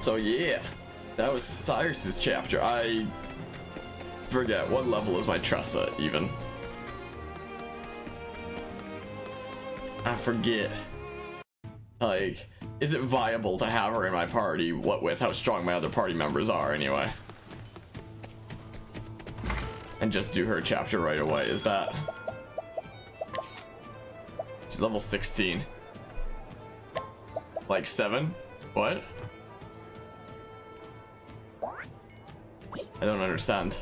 So yeah, that was Cyrus's chapter. I forget what level is my Tressa even. I forget. Like, is it viable to have her in my party? What with how strong my other party members are, anyway? And just do her chapter right away. Is that? She's level 16. Like seven? What? I don't understand.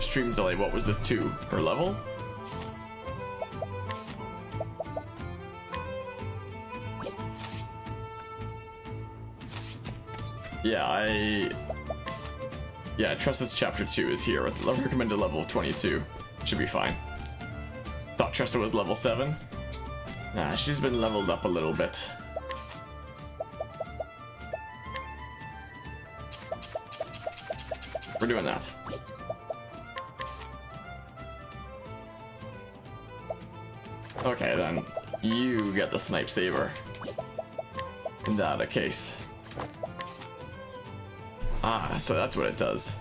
Stream delay, what was this two? Her level? Yeah, I... Yeah, Tressa's chapter 2 is here with recommended level 22. Should be fine. Thought Tressa was level 7. Nah, she's been leveled up a little bit. We're doing that. Okay, then you get the snipe saber. In that a case. Ah, so that's what it does.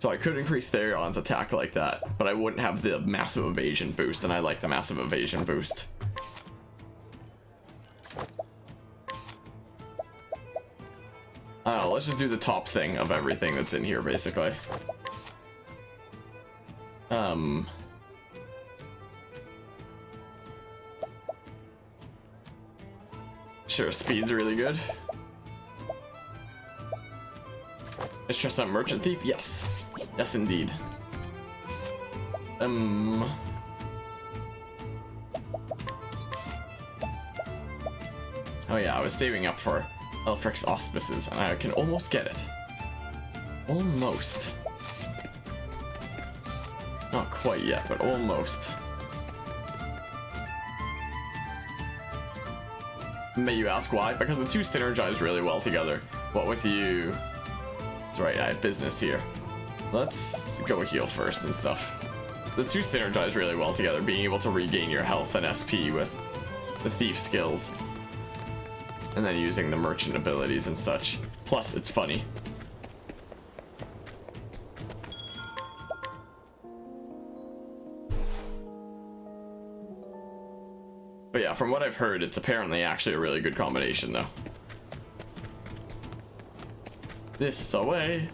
So I could increase Therion's attack like that, but I wouldn't have the massive evasion boost, and I like the massive evasion boost. Let's just do the top thing of everything that's in here, basically. Um... Sure, speed's really good. Tressa a merchant thief? Yes. Yes, indeed. Um... Oh yeah, I was saving up for Aelfric's auspices, and I can almost get it. Almost. Not quite yet, but almost. May you ask why? Because the two synergize really well together. What with you? That's right, I have business here. Let's go heal first and stuff. The two synergize really well together, being able to regain your health and SP with the thief skills. And then using the merchant abilities and such. Plus, it's funny. But yeah, from what I've heard, it's apparently actually a really good combination though. This away.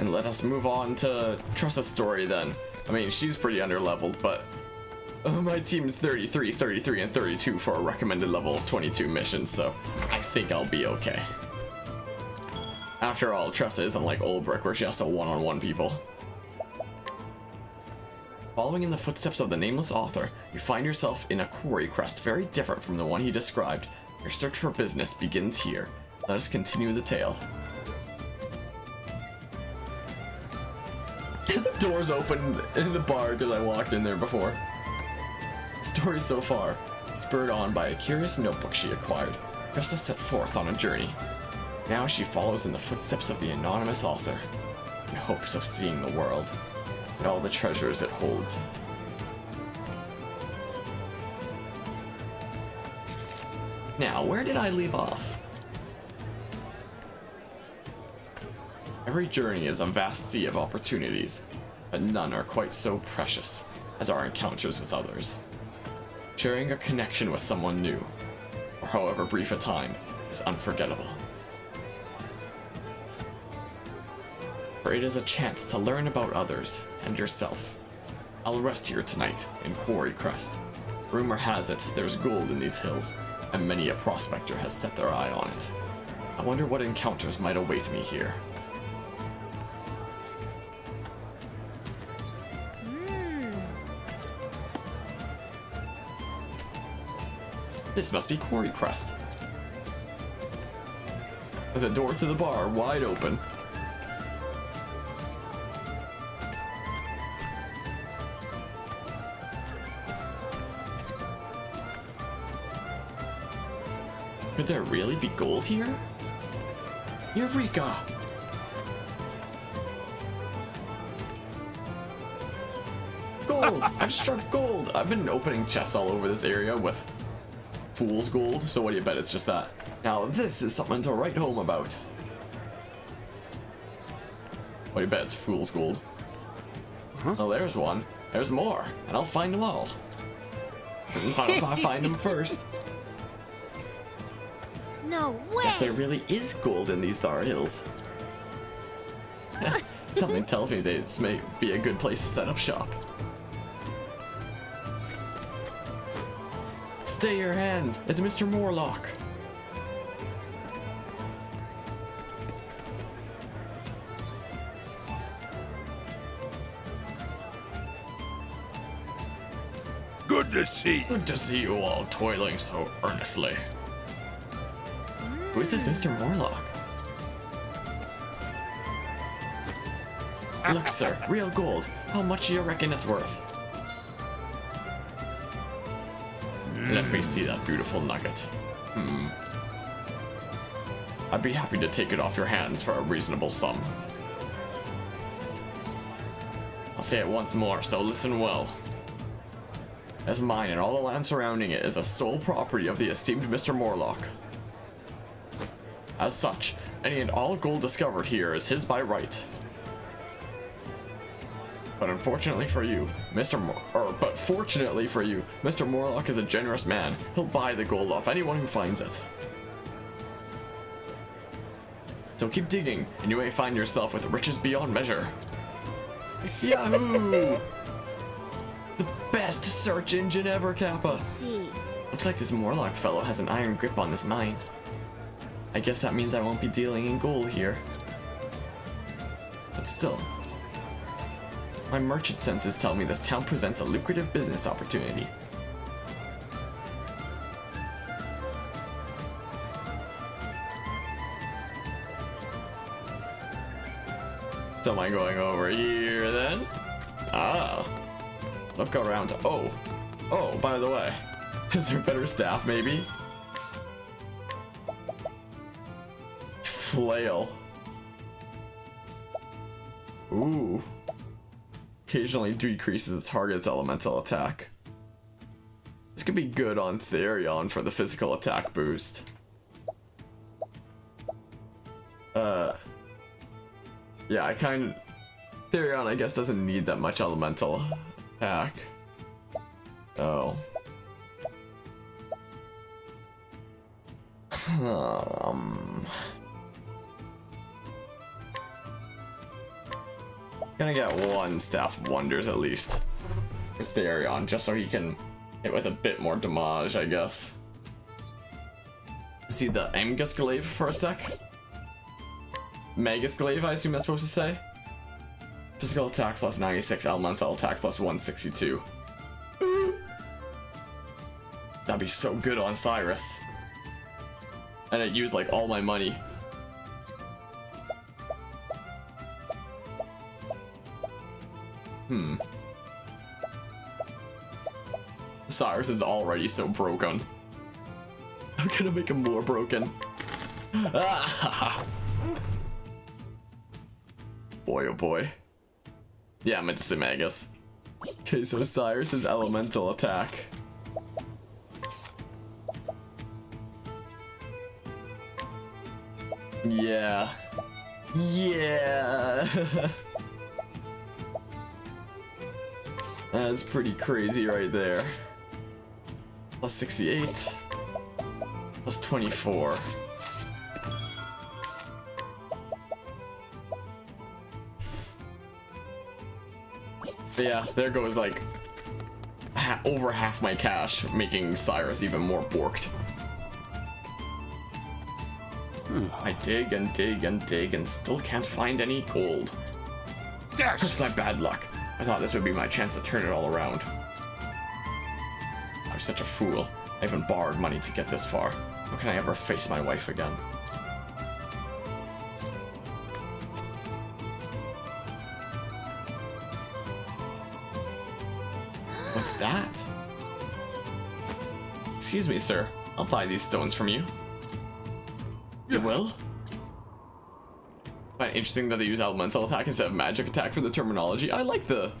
And let us move on to Tressa's story then. I mean, she's pretty underleveled, but uh, my team's 33, 33, and 32 for a recommended level of 22 missions, so I think I'll be okay. After all, Tressa isn't like Olberic where she has to one-on-one -on -one people. Following in the footsteps of the nameless author, you find yourself in a Quarrycrest very different from the one he described. Your search for business begins here. Let us continue the tale. Doors open in the bar because I walked in there before. Story so far. Spurred on by a curious notebook she acquired, Tressa set forth on a journey. Now she follows in the footsteps of the anonymous author, in hopes of seeing the world and all the treasures it holds. Now, where did I leave off? Every journey is a vast sea of opportunities, but none are quite so precious as our encounters with others. Sharing a connection with someone new, or however brief a time, is unforgettable. For it is a chance to learn about others and yourself. I'll rest here tonight in Quarrycrest. Rumor has it there's gold in these hills, and many a prospector has set their eye on it. I wonder what encounters might await me here. This must be Quarrycrest. The door to the bar wide open. Could there really be gold here? Eureka! Gold! I've struck gold! I've been opening chests all over this area with fool's gold, so what do you bet it's just that? Now this is something to write home about. What do you bet it's fool's gold? Huh? Oh, there's one. There's more, and I'll find them all. Not if I find them first. No way! Yes, there really is gold in these Thar Hills. Something tells me this may be a good place to set up shop. Stay your hands! It's Mr. Morlock! Good to see. Good to see you all toiling so earnestly. Who is this Mr. Morlock? Look, sir, real gold. How much do you reckon it's worth? Let me see that beautiful nugget. Hmm. I'd be happy to take it off your hands for a reasonable sum. I'll say it once more, so listen well. As mine and all the land surrounding it is the sole property of the esteemed Mr. Morlock. As such, any and all gold discovered here is his by right. But unfortunately for you, Mr. Mor or, but fortunately for you, Mr. Morlock is a generous man. He'll buy the gold off anyone who finds it. So keep digging, and you may find yourself with riches beyond measure. Yahoo! the best search engine ever, Kappa. See. Looks like this Morlock fellow has an iron grip on this mine. I guess that means I won't be dealing in gold here. But still, my merchant senses tell me this town presents a lucrative business opportunity. So am I going over here then? Ah. Look around. Oh. Oh, by the way. Is there better staff maybe? Flail. Ooh occasionally decreases the target's elemental attack. This could be good on Therion for the physical attack boost. Uh, yeah, I kind of... Therion, I guess, doesn't need that much elemental attack. Oh. um... Gonna get one Staff Wonders at least for Therion, just so he can hit with a bit more damage, I guess. See the Amogus Glaive for a sec? Magus Glaive, I assume that's supposed to say? Physical attack plus 96, elemental attack plus 162. That'd be so good on Cyrus. And it used like all my money. Hmm. Cyrus is already so broken. I'm gonna make him more broken. boy, oh boy. Yeah, I meant to say Magus. Okay, so Cyrus's elemental attack. Yeah. Yeah. That's pretty crazy right there. Plus 68. Plus 24. Yeah, there goes like ha over half my cash, making Cyrus even more borked. Hmm. I dig and dig and dig and still can't find any gold. That's my bad luck. I thought this would be my chance to turn it all around. I'm such a fool. I even borrowed money to get this far. How can I ever face my wife again? What's that? Excuse me, sir. I'll buy these stones from you. You will? Interesting that they use elemental attack instead of magic attack for the terminology. I like the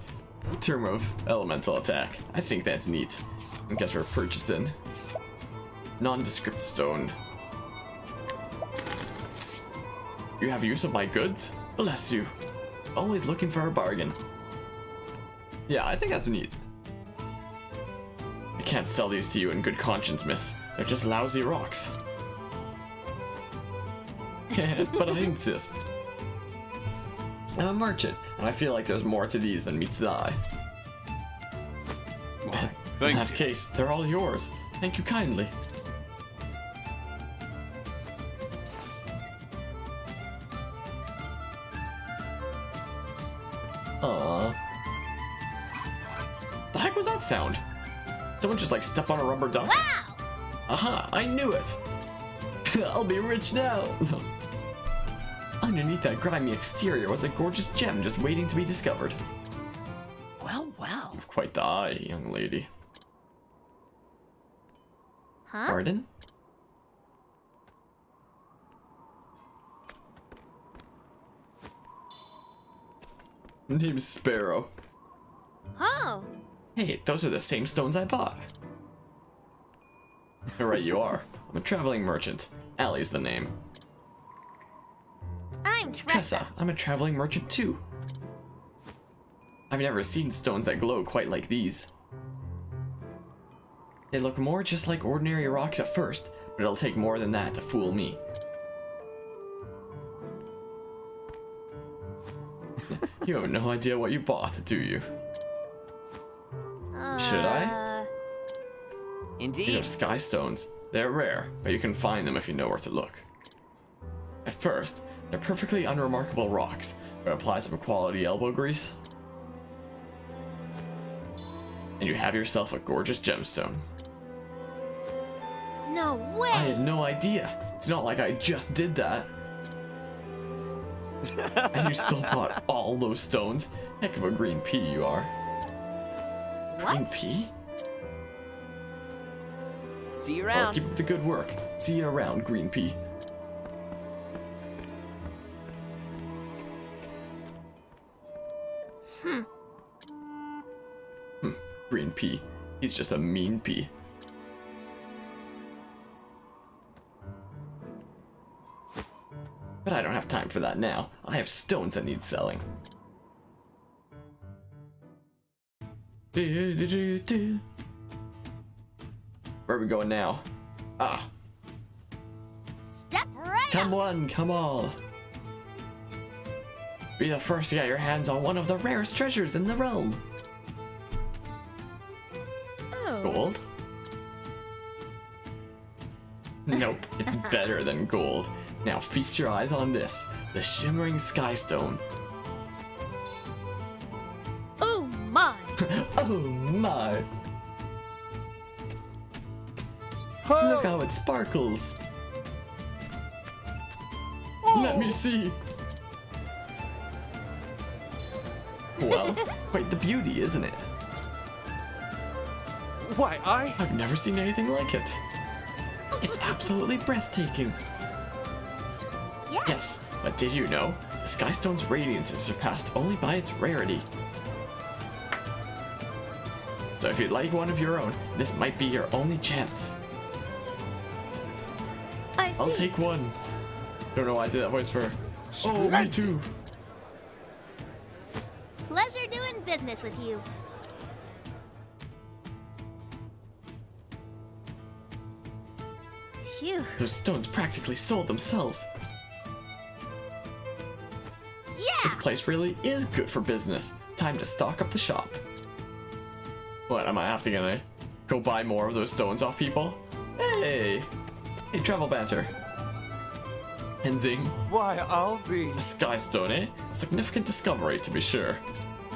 Term of elemental attack. I think that's neat. I guess we're purchasing. Nondescript stone. You have use of my goods? Bless you. Always looking for a bargain. Yeah, I think that's neat. I can't sell these to you in good conscience, miss. They're just lousy rocks. but I insist. I'm a merchant, and I feel like there's more to these than meets the eye. Why, In that you. case, they're all yours. Thank you kindly. Aww. The heck was that sound? Someone just like step on a rubber duck? Wow! Aha, I knew it! I'll be rich now! Underneath that grimy exterior was a gorgeous gem just waiting to be discovered. Well, well. You've quite the eye, young lady. Huh? Pardon? Name's Sparrow. Oh, Hey, those are the same stones I bought. right, you are. I'm a traveling merchant. Ali's the name. I'm Tressa. Tressa, I'm a traveling merchant too. I've never seen stones that glow quite like these. They look more just like ordinary rocks at first, but it'll take more than that to fool me. you have no idea what you bought, do you? Should I? Uh, These Indeed. are sky stones. They're rare, but you can find them if you know where to look. At first, they're perfectly unremarkable rocks, but apply some quality elbow grease, and you have yourself a gorgeous gemstone. No way. I had no idea. It's not like I just did that. and you still bought all those stones? Heck of a green pea you are. Green pea? See you Well, around. keep up the good work. See you around, Green Pea. Green Pea. He's just a mean pea. But I don't have time for that now. I have stones that need selling. Where are we going now? Ah, Step right come up. one, come all. Be the first to get your hands on one of the rarest treasures in the realm. Oh. Gold? Nope, it's better than gold. Now feast your eyes on this, the shimmering sky stone. Oh my. Oh my! Look how it sparkles! Oh! Let me see! Well, quite the beauty, isn't it? Why, I... I've never seen anything like it. It's absolutely breathtaking. Yes. Yes, but did you know? The Skystone's radiance is surpassed only by its rarity. So if you'd like one of your own, this might be your only chance. I see. I'll take one. Don't know why I did that voice for. Oh, me Splendid. too. Pleasure doing business with you. Those stones practically sold themselves. Yeah. This place really is good for business. Time to stock up the shop. What, am I have to gonna go buy more of those stones off people? Hey! Hey, Travel Banter. And Zing, Why, I'll be... a sky stone, eh? A significant discovery, to be sure.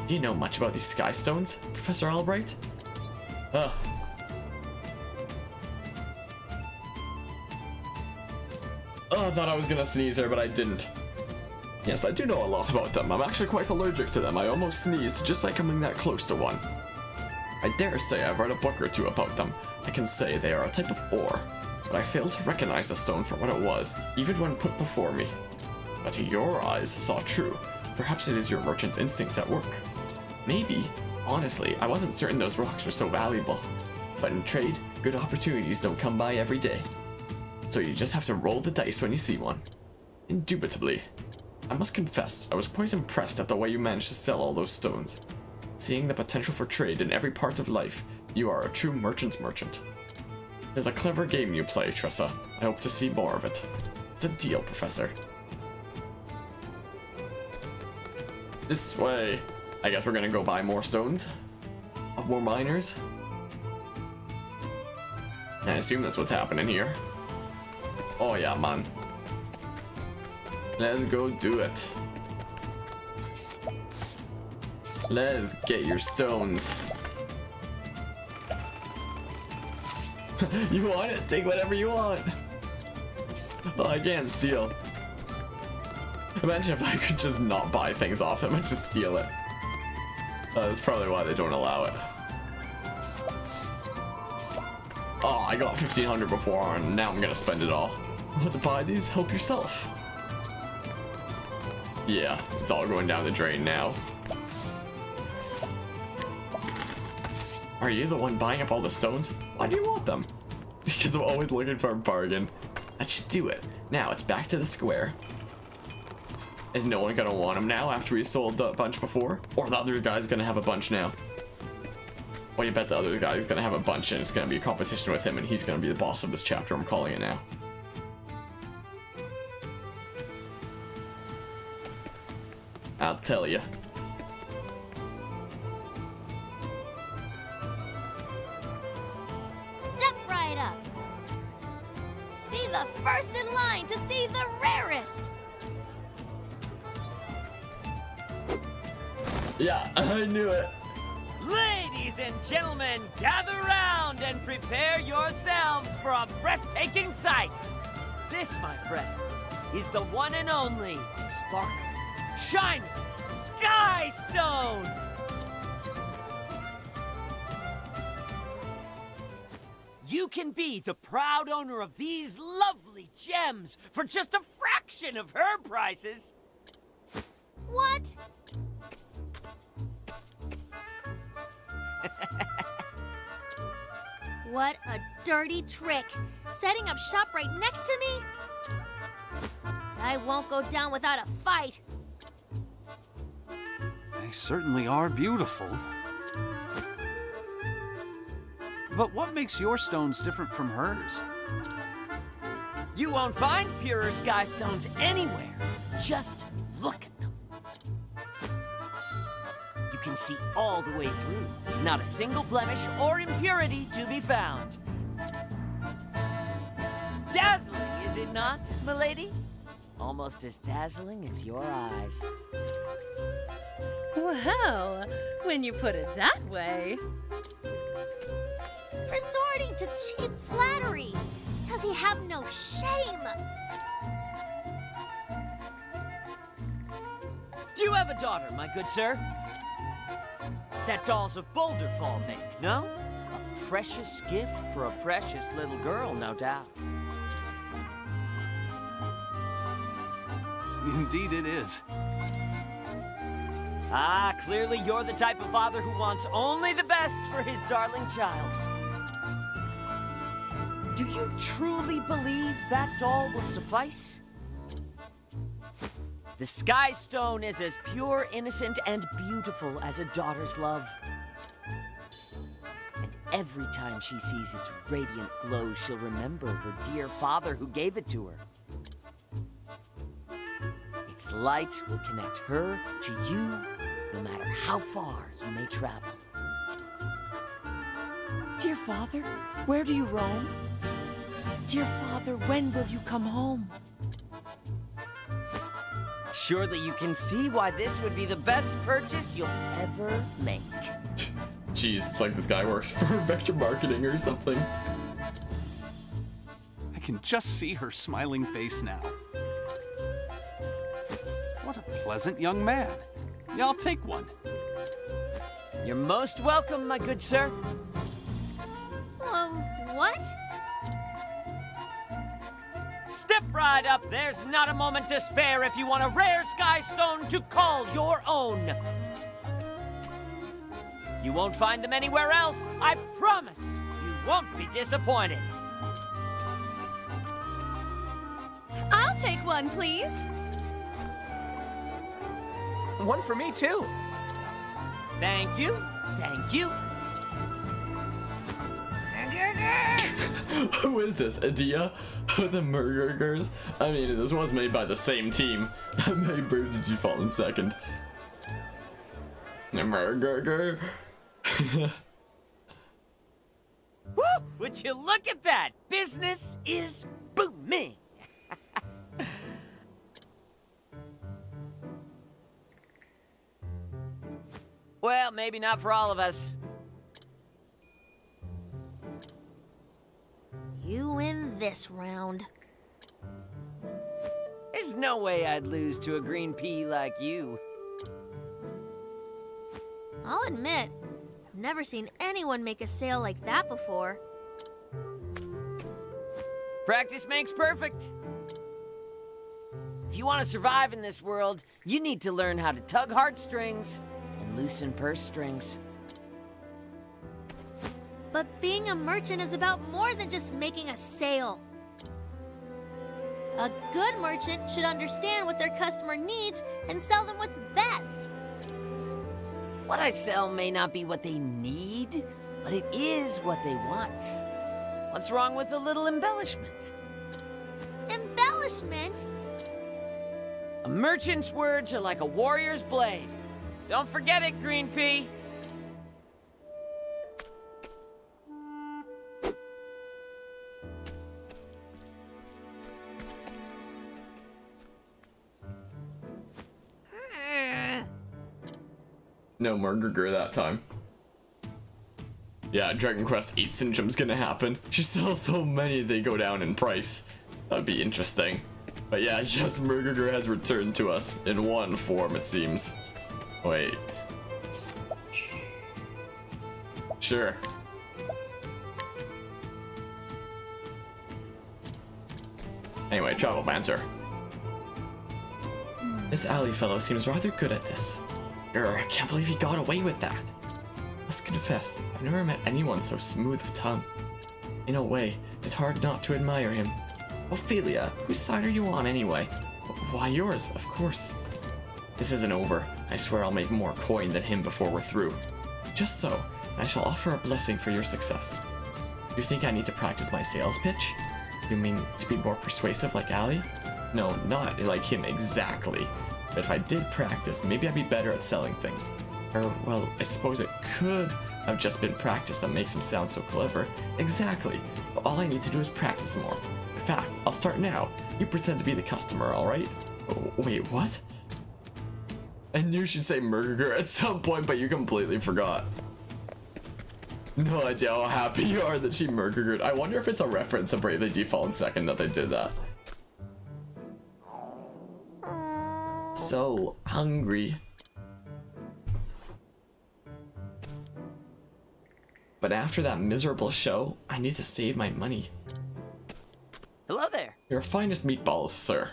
Do you know much about these sky stones, Professor Albright? Ugh. I thought I was gonna sneeze here, but I didn't. Yes, I do know a lot about them. I'm actually quite allergic to them. I almost sneezed just by coming that close to one. I dare say I've read a book or two about them. I can say they are a type of ore, but I failed to recognize the stone for what it was, even when put before me. But your eyes saw true. Perhaps it is your merchant's instinct at work. Maybe, Honestly, I wasn't certain those rocks were so valuable. But in trade, good opportunities don't come by every day. So you just have to roll the dice when you see one. Indubitably. I must confess, I was quite impressed at the way you managed to sell all those stones. Seeing the potential for trade in every part of life, you are a true merchant's merchant. It's a clever game you play, Tressa. I hope to see more of it. It's a deal, Professor. This way. I guess we're gonna go buy more stones. More miners. I assume that's what's happening here. Oh yeah, man. Let's go do it. Let's get your stones. you want it? Take whatever you want. Oh, I can't steal. Imagine if I could just not buy things off him and just steal it. Uh, that's probably why they don't allow it. Oh, I got 1500 before and now I'm gonna spend it all. Want to buy these? Help yourself. Yeah, it's all going down the drain now. Are you the one buying up all the stones? Why do you want them? Because I'm always looking for a bargain. That should do it. Now it's back to the square. Is no one gonna want them now after we sold the bunch before? Or the other guy's gonna have a bunch now? Well, you bet the other guy's gonna have a bunch and it's gonna be a competition with him and he's gonna be the boss of this chapter. I'm calling it now. I'll tell you. Step right up. Be the first in line to see the rarest. Yeah, I knew it. Ladies and gentlemen, gather round and prepare yourselves for a breathtaking sight. This, my friends, is the one and only Sparkle, Shiny, Sky Stone. You can be the proud owner of these lovely gems for just a fraction of her prices. What? what a dirty trick. Setting up shop right next to me? I won't go down without a fight. They certainly are beautiful. But what makes your stones different from hers? You won't find purer sky stones anywhere. Just look at them. You can see all the way through. Not a single blemish or impurity to be found. Dazzling, is it not, milady? Almost as dazzling as your eyes. Well, when you put it that way. Resorting to cheap flattery. Does he have no shame? Do you have a daughter, my good sir? That dolls of Bolderfall make, no? A precious gift for a precious little girl, no doubt. Indeed, it is. Ah, clearly you're the type of father who wants only the best for his darling child. Do you truly believe that doll will suffice? The Sky Stone is as pure, innocent, and beautiful as a daughter's love. And every time she sees its radiant glow, she'll remember her dear father who gave it to her. Its light will connect her to you no matter how far you may travel. Dear Father, where do you roam? Dear Father, when will you come home? Surely you can see why this would be the best purchase you'll ever make. Jeez, it's like this guy works for Vector Marketing or something. I can just see her smiling face now. What a pleasant young man. Yeah, I'll take one. You're most welcome, my good sir. Um, what? Step right up. There's not a moment to spare if you want a rare sky stone to call your own. You won't find them anywhere else. I promise. You won't be disappointed. I'll take one, please. One for me, too. Thank you. Thank you. Who is this? Edea? the Murgurgers? I mean, this was made by the same team that made Bravely Default in second. The Murgurger? Woo! Would you look at that? Business is booming. Well, maybe not for all of us. You win this round. There's no way I'd lose to a green pea like you. I'll admit, I've never seen anyone make a sale like that before. Practice makes perfect. If you want to survive in this world, you need to learn how to tug heartstrings loosen purse strings. But being a merchant is about more than just making a sale. A good merchant should understand what their customer needs and sell them what's best. What I sell may not be what they need, but it is what they want. What's wrong with a little embellishment? Embellishment? A merchant's words are like a warrior's blade. Don't forget it, Green Pea. No Murgurger that time. Yeah, Dragon Quest 8 Syndrome's gonna happen. She sells so many they go down in price. That'd be interesting. But yeah, yes, Murgurger has returned to us in one form, it seems. Wait. Sure. Anyway, travel banter. This Ali fellow seems rather good at this. Grr, I can't believe he got away with that. Must confess, I've never met anyone so smooth of tongue. In a way, it's hard not to admire him. Ophelia, whose side are you on anyway? Why yours, of course. This isn't over. I swear I'll make more coin than him before we're through. Just so, I shall offer a blessing for your success. You think I need to practice my sales pitch? You mean to be more persuasive like Ali? No, not like him exactly. But if I did practice, maybe I'd be better at selling things. Or, well, I suppose it could have just been practice that makes him sound so clever. Exactly. So all I need to do is practice more. In fact, I'll start now. You pretend to be the customer, alright? Oh, wait, what? I knew she'd say Murger at some point, but you completely forgot. No idea how happy you are that she murdered. I wonder if it's a reference of Bravely Default in second that they did that. So hungry. But after that miserable show, I need to save my money. Hello there. Your finest meatballs, sir.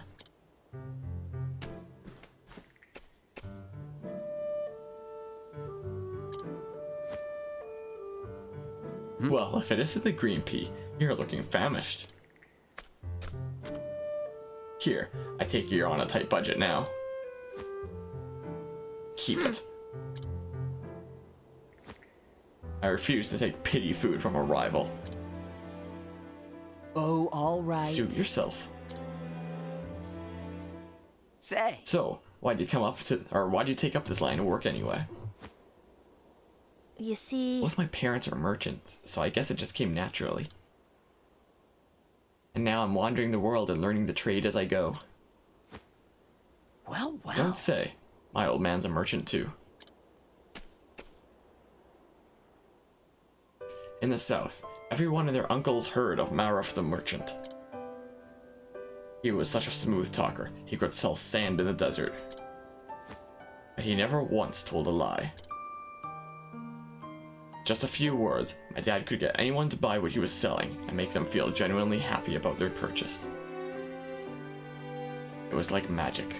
Hmm? Well, if it isn't the green pea, you're looking famished. Here, I take you're on a tight budget now. Keep hmm. it. I refuse to take pity food from a rival. Oh, all right. Suit yourself. Say, So, why'd you come up to, or why'd you take up this line of work anyway? You see, Both my parents are merchants, so I guess it just came naturally. And now I'm wandering the world and learning the trade as I go. well, well. Don't say. My old man's a merchant too. In the south, everyone and their uncles heard of Maruf the merchant. He was such a smooth talker, he could sell sand in the desert. But he never once told a lie. Just a few words, my dad could get anyone to buy what he was selling and make them feel genuinely happy about their purchase. It was like magic.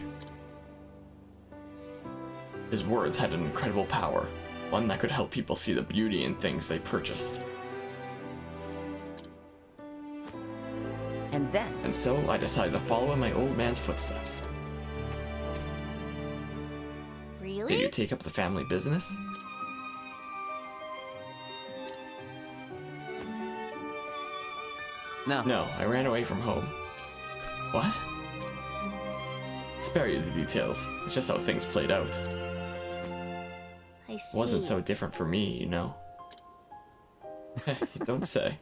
His words had an incredible power. One that could help people see the beauty in things they purchased. And then, And so I decided to follow in my old man's footsteps. Really? Did you take up the family business? No. No, I ran away from home. What? Spare you the details. It's just how things played out. I see. Wasn't so different for me, you know. don't say.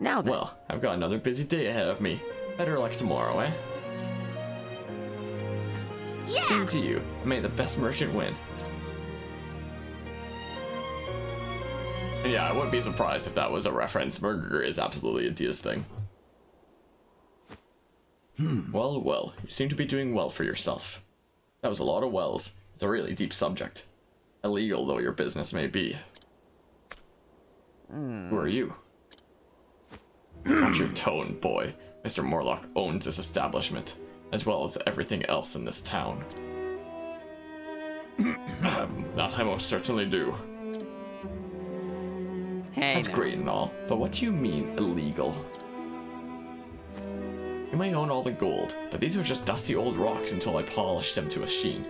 now then, Well, I've got another busy day ahead of me. Better luck tomorrow, eh? Yeah! Same to you. May the best merchant win. Yeah, I wouldn't be surprised if that was a reference. Burger is absolutely a Diaz thing. Well, well, you seem to be doing well for yourself. That was a lot of wells. It's a really deep subject. Illegal though your business may be. Who are you? Watch your tone, boy. Mr. Morlock owns this establishment, as well as everything else in this town. um, that I most certainly do. Hey, That's now. great and all, but what do you mean illegal? You may own all the gold, but these were just dusty old rocks until I polished them to a sheen.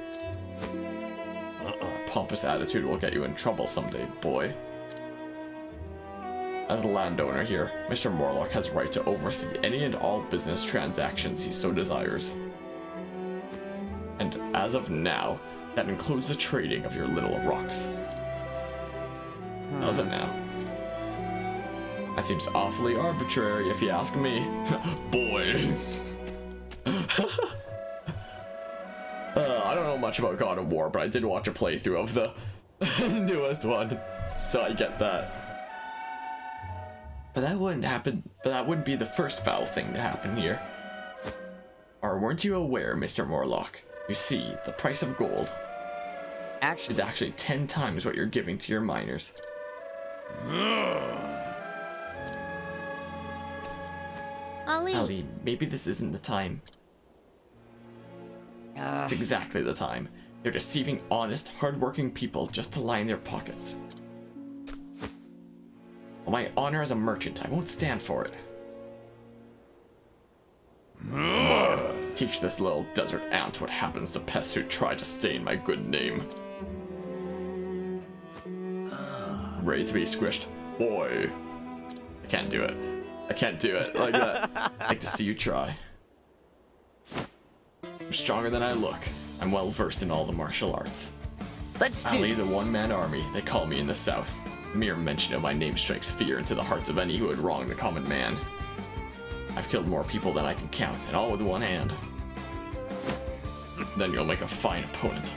A pompous attitude will get you in trouble someday, boy. As a landowner here, Mr. Morlock has right to oversee any and all business transactions he so desires. And as of now, that includes the trading of your little rocks. Does it hmm. now? That seems awfully arbitrary if you ask me. Boy. uh, I don't know much about God of War, but I did watch a playthrough of the newest one, so I get that. But that wouldn't happen. But that wouldn't be the first foul thing to happen here. Or weren't you aware, Mr. Morlock? You see, the price of gold is Actually, actually ten times what you're giving to your miners. Ali, Ali, maybe this isn't the time. uh, It's exactly the time. They're deceiving honest, hardworking people just to line their pockets. On my honor as a merchant, I won't stand for it. Teach this little desert ant what happens to pests who try to stain my good name. Ready to be squished? Boy. I can't do it. I can't do it like that. I'd like to see you try. I'm stronger than I look. I'm well versed in all the martial arts. let's do I lead the one-man army. They call me in the south. The mere mention of my name strikes fear into the hearts of any who would wrong the common man. I've killed more people than I can count, and all with one hand. Then you'll make a fine opponent.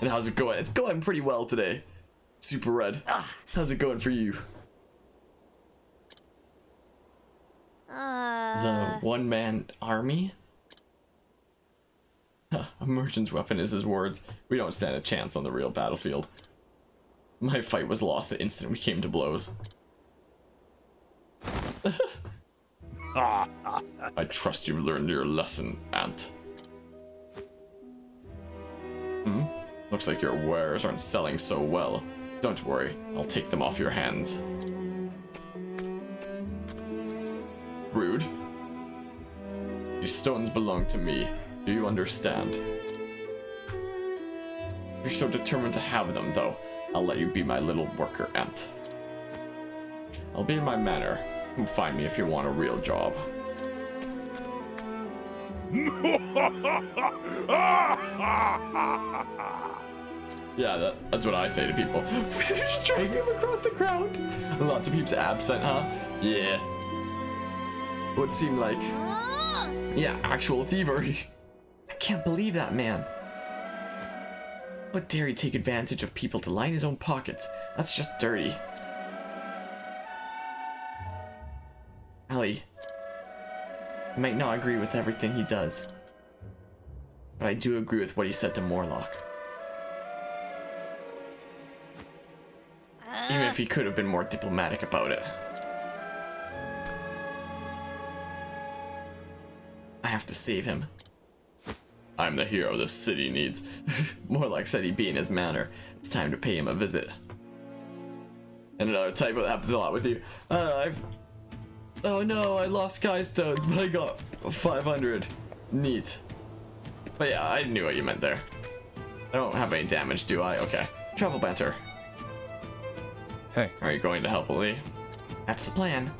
And how's it going? It's going pretty well today. Super Red. Ah. How's it going for you? Uh, The one-man army? A merchant's weapon is his words. We don't stand a chance on the real battlefield. My fight was lost the instant we came to blows. I trust you've learned your lesson, Ant. Hmm? Looks like your wares aren't selling so well. Don't worry, I'll take them off your hands. These stones belong to me. Do you understand? You're so determined to have them, though, I'll let you be my little worker ant. I'll be in my manor. Come find me if you want a real job. Yeah, that, that's what I say to people. Just dragging him across the ground. Lots of peeps absent, huh? Yeah. Would seem like! Yeah, actual thievery. I can't believe that man. What dare he take advantage of people to line his own pockets? That's just dirty. Ali, I might not agree with everything he does, but I do agree with what he said to Morlock. Even if he could have been more diplomatic about it. Have to save him. I'm the hero this city needs. More like said he be in his manner. It's time to pay him a visit. And another typo that happens a lot with you. Uh, I've. Oh no, I lost Sky Stones, but I got 500. Neat. But yeah, I knew what you meant there. I don't have any damage, do I? Okay. Travel banter. Hey. Are you going to help Ali? That's the plan.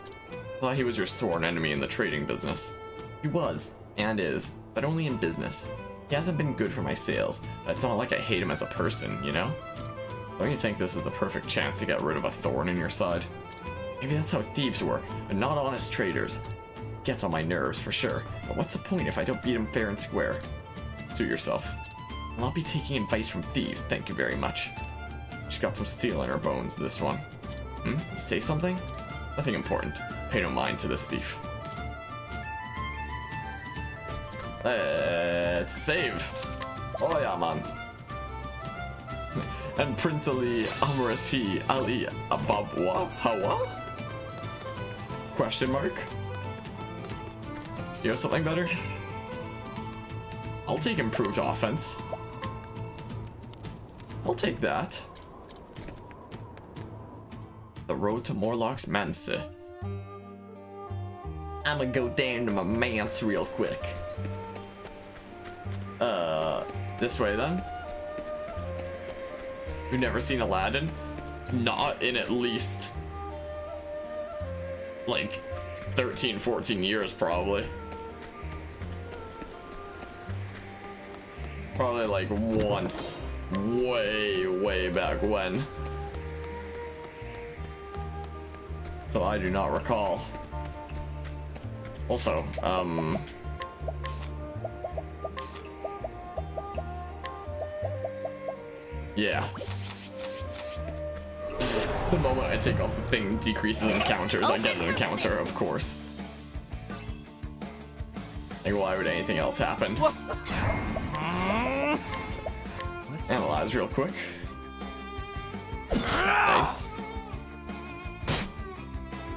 Thought he was your sworn enemy in the trading business. He was, and is, but only in business. He hasn't been good for my sales, but it's not like I hate him as a person, you know? Don't you think this is the perfect chance to get rid of a thorn in your side? Maybe that's how thieves work, but not honest traders. Gets on my nerves for sure, but what's the point if I don't beat him fair and square? Suit yourself. I'll not be taking advice from thieves, thank you very much. She's got some steel in her bones, this one. Hmm? You say something? Nothing important. Pay no mind to this thief. Uh, Let's save. Oh yeah, man. And Prince Ali he Ali Ababwa Hawa? Question mark? You have something better? I'll take improved offense. I'll take that. The road to Morlock's Manse. I'ma go down to my manse real quick. Uh, this way then? You've never seen Aladdin? Not in at least like 13, 14 years probably. Probably like once, way, way back when. So I do not recall. Also, um... Yeah. The moment I take off the thing decreases encounters, I get an encounter, of course. Like, why would anything else happen? Analyze real quick. Nice.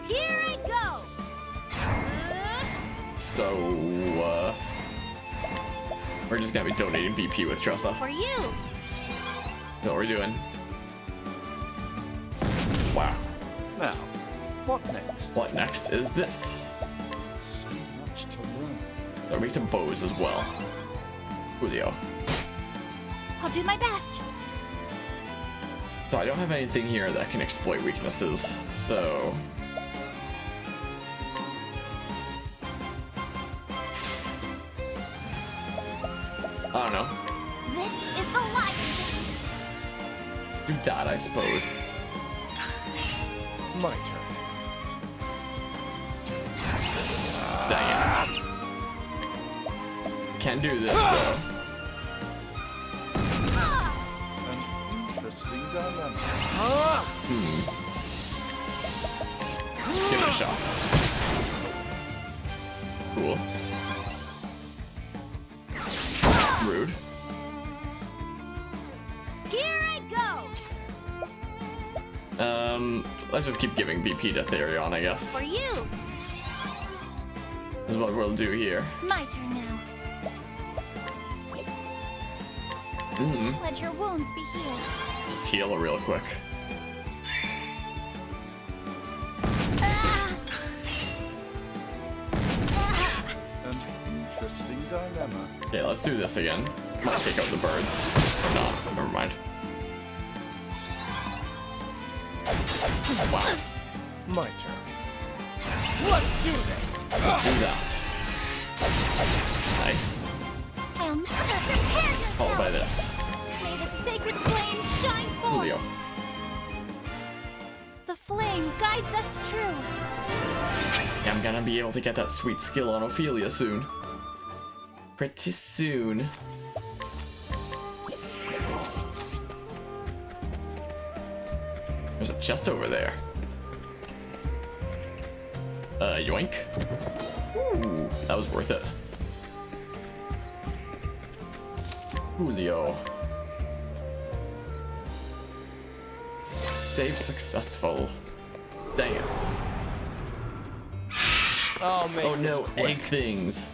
Here I go! So, uh... We're just gonna be donating BP with Tressa. for you! Know what we're doing. Wow. Now, what next? What next is this? So much to learn. They're weak to bows as well. Julio. I'll do my best. So I don't have anything here that can exploit weaknesses, so... I don't know. This is the life! Do that, I suppose. My turn. Dang it. Can do this, though. An interesting dilemma. Hmm. Give it a shot. Cool. Let's just keep giving BP to Therion, I guess. For you! Is what we'll do here. My turn now. Mm Let your wounds be healed. Just heal real quick. Ah! An interesting dilemma. Okay, let's do this again. Might take out the birds. Or not, never mind. Do this! let's do that. Nice. Um, I'll never prepare yourself. Followed by this. May the sacred flame shine forth. Julio. The flame guides us true. I'm gonna be able to get that sweet skill on Ophelia soon. Pretty soon. There's a chest over there. Uh, yoink. Ooh, that was worth it. Julio. Save successful. Dang it. I'll Oh no, quick. egg things.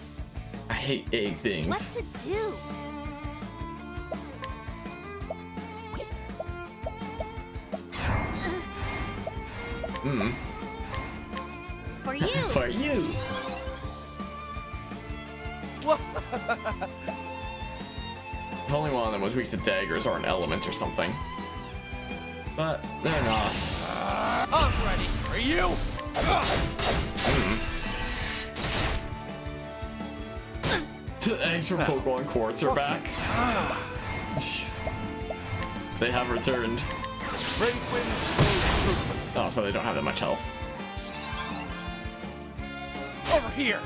I hate egg things. What to do? Hmm. For you. For you. if only one of them was weak to daggers or an element or something. But they're not. I'm ready for you. The eggs from Pokemon Quartz are back. Jeez. They have returned. Great winds blow true. Oh, so they don't have that much health. Here.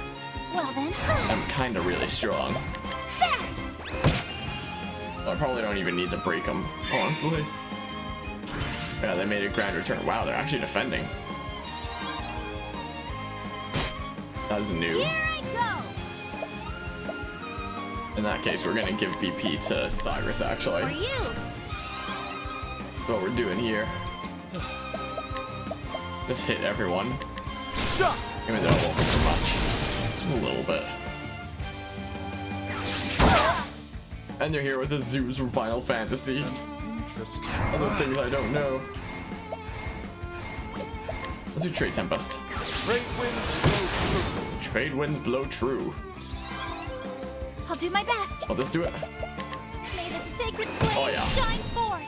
Well then, uh, I'm kinda really strong. I probably don't even need to break them, honestly. Yeah, they made a grand return. Wow, they're actually defending. That's new. Here I In that case, we're gonna give BP to Cyrus, go. actually. For you. What we're doing here. Just hit everyone. Shot. Even though it wasn't too much. A little bit. And they're here with the zoos from Final Fantasy. Other things I don't know. Let's do Trade Tempest. Great winds blow true. Trade winds blow true. I'll do my best. Oh, I'll just do it. May the sacred flame Oh, yeah. shine forth.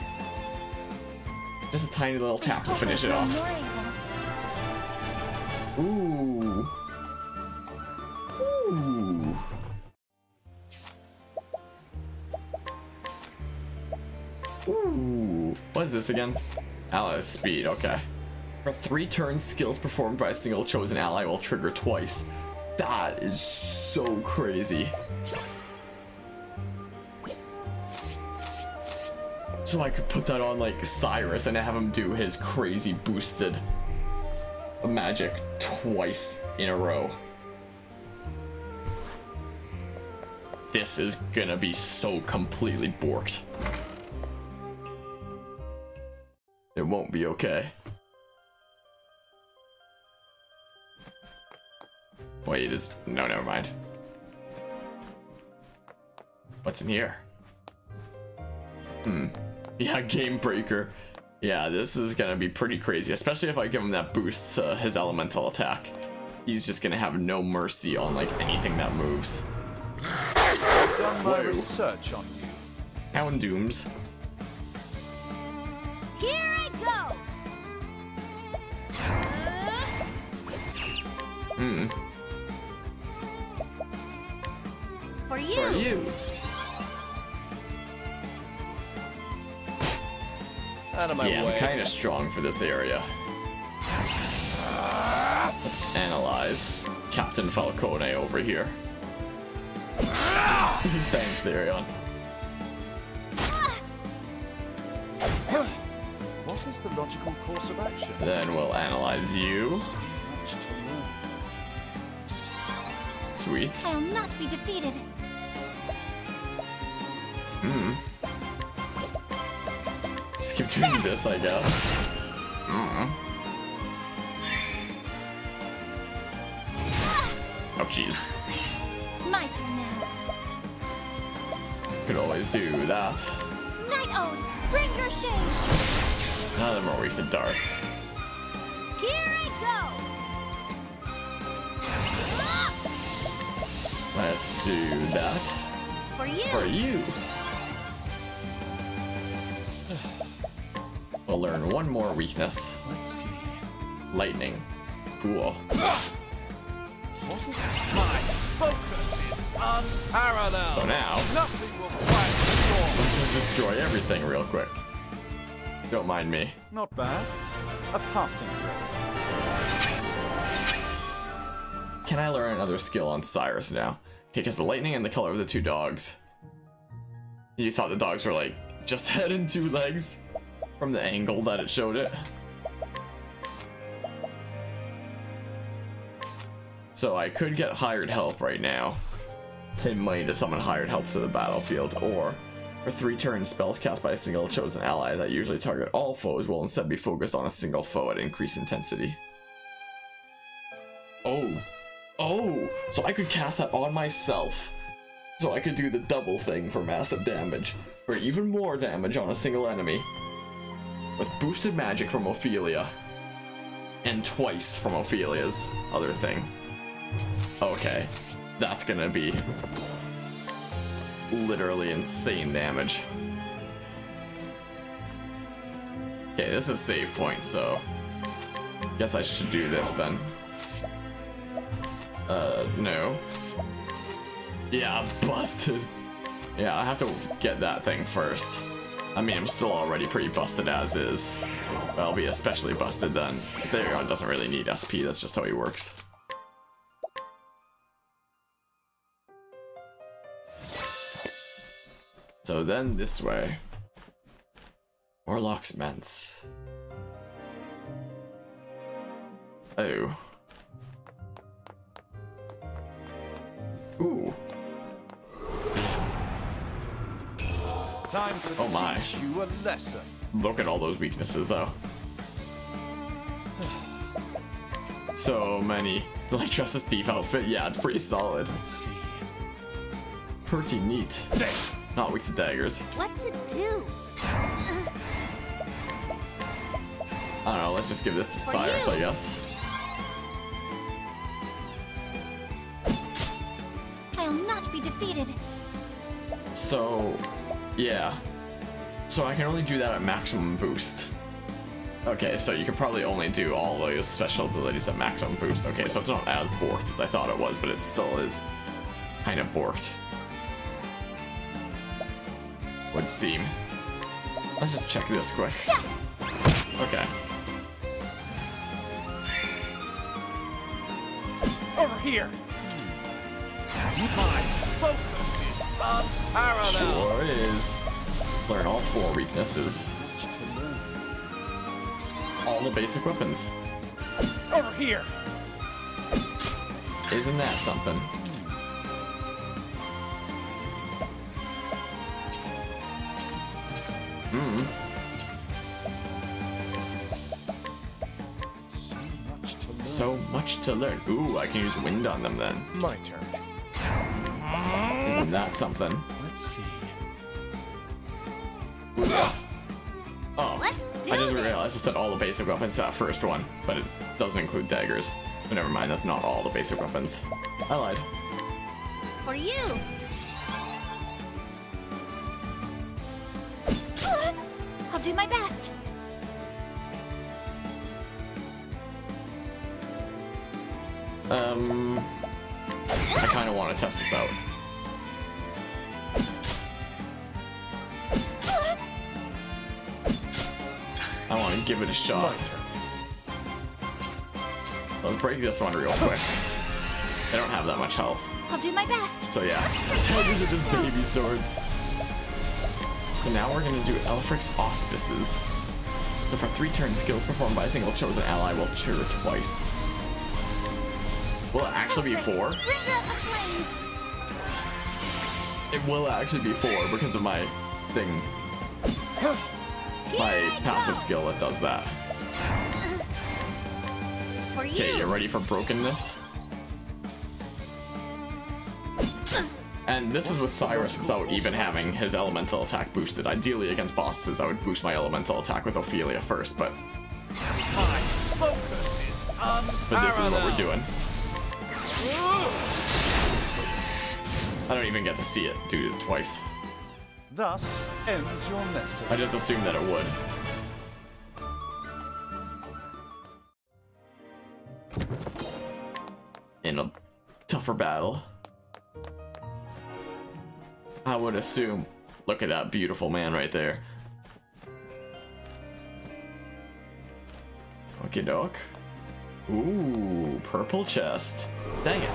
Just a tiny little tap to finish it off. you're able. Ooh. Ooh. This again? Ally speed, okay. For three turns, skills performed by a single chosen ally will trigger twice. That is so crazy. So I could put that on like Cyrus and have him do his crazy boosted magic twice in a row. This is gonna be so completely borked. It won't be okay. Wait, is no, never mind. What's in here? Hmm. Yeah, game breaker. Yeah, this is gonna be pretty crazy, especially if I give him that boost to his elemental attack. He's just gonna have no mercy on like anything that moves. Done my research on you. Houndooms. Here Hmm. for you. For you. Out of my yeah, way. I'm kind of strong for this area. Let's analyze Captain Falcone over here. Thanks, Therion. What is the logical course of action? Then we'll analyze you. Sweet. I'll not be defeated. Hmm. Just keep doing this, I guess. Hmm. Oh, jeez. My turn now. Could always do that. Night Ode, bring your shade. Them are weak to dark. Let's do that For you. for you. We'll learn one more weakness. Let's see. Lightning. Cool. My focus is unparalleled. So now, Nothing will quiet the storm. let's just destroy everything real quick. Don't mind me. Not bad. A passing grade. Can I learn another skill on Cyrus now? Because the lightning and the color of the two dogs. You thought the dogs were like just head and two legs from the angle that it showed it. So I could get hired help right now. Pay money to summon hired help to the battlefield, or for three turns, spells cast by a single chosen ally that usually target all foes will instead be focused on a single foe at increased intensity. Oh. So I could cast that on myself So I could do the double thing for massive damage, or even more damage on a single enemy. With boosted magic from Ophelia. And twice from Ophelia's other thing. Okay, that's gonna be literally insane damage. Okay, this is a save point, so guess I should do this then. Uh, no. Yeah, busted. Yeah, I have to get that thing first. I mean, I'm still already pretty busted as is. I'll be especially busted then. There you doesn't really need SP, that's just how he works. So then this way. Morlock's Manse. Oh. Ooh. Time to Oh my. teach you a lesson. Look at all those weaknesses, though. So many. Like Tressa's thief outfit, yeah, it's pretty solid. Let's see. Pretty neat. Not weak to daggers. What to do? I don't know, let's just give this to For Cyrus, you. I guess. Defeated. So, yeah. So I can only do that at maximum boost. Okay, so you can probably only do all those special abilities at maximum boost. Okay, so it's not as borked as I thought it was, but it still is kind of borked. Would seem. Let's just check this quick. Okay. Over here. My focus is unparalleled. Sure is. Learn all four weaknesses. Much to learn. All the basic weapons. Over here. Isn't that something? Hmm. So much to learn. So much to learn. Ooh, I can use wind on them then. My turn. Isn't something? Let's see. Oh, I just realized I said all the basic weapons to that first one, but it doesn't include daggers. But never mind, that's not all the basic weapons. I lied. For you. I'll do my best. Um, I kind of want to test this out. Give it a shot. Let's break this one real quick. They don't have that much health. I'll do my best. So yeah, tigers are just baby swords. So now we're gonna do Aelfric's Auspices. So for three turn skills performed by a single chosen ally will trigger twice. Will it actually be four? Bring out the flames. It will actually be four because of my thing. My passive skill that does that. Okay, you ready for brokenness? And this is with Cyrus without even having his elemental attack boosted. Ideally, against bosses, I would boost my elemental attack with Ophelia first, but but this is what we're doing. I don't even get to see it do it twice. Thus ends your lesson. I just assumed that it would. In a tougher battle. I would assume. Look at that beautiful man right there. Okay, doc. Ooh, purple chest. Dang it.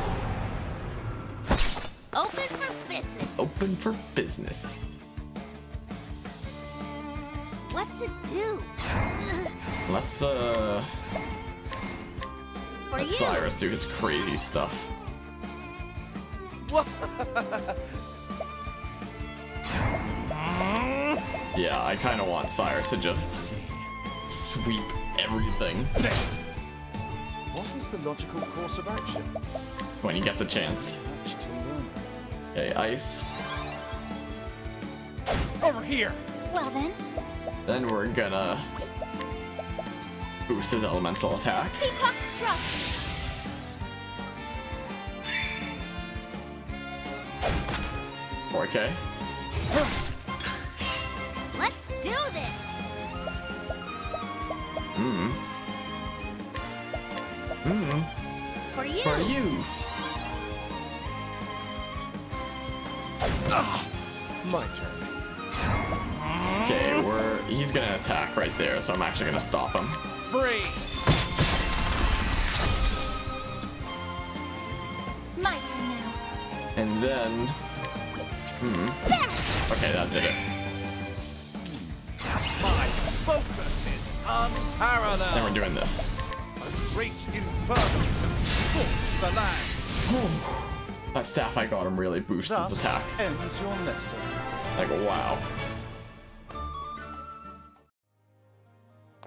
Open for business. Open for business. What to do? Let's, uh, For let you. Cyrus do his crazy stuff. Yeah, I kind of want Cyrus to just sweep everything What is the logical course of action? when he gets a chance. Much. Okay, ice. Over here! Well then, Then we're gonna boost his elemental attack. Peacock Strut. Four K. Let's do this. Hmm. Hmm. For you. For you. My turn. Okay, we're he's gonna attack right there, so I'm actually gonna stop him. Freeze! My turn now. And then Hmm. Okay, that did it. My focus is unparalleled. Then we're doing this. A great inferno to scorch the land. That staff I got him really boosts his attack. ends your lesson. Like wow.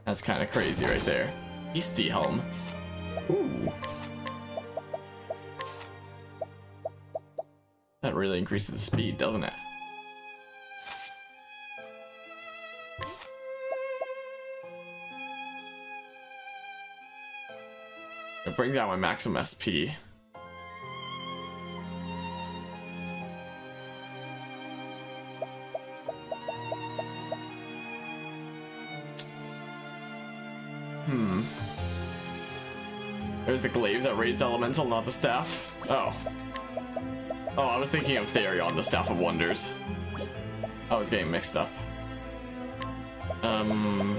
That's kind of crazy right there. Beastie Helm. Ooh. That really increases the speed, doesn't it? It brings out my maximum SP. Glaive that raised elemental, not the staff. Oh. Oh, I was thinking of Therion, the Staff of Wonders. I was getting mixed up. Um.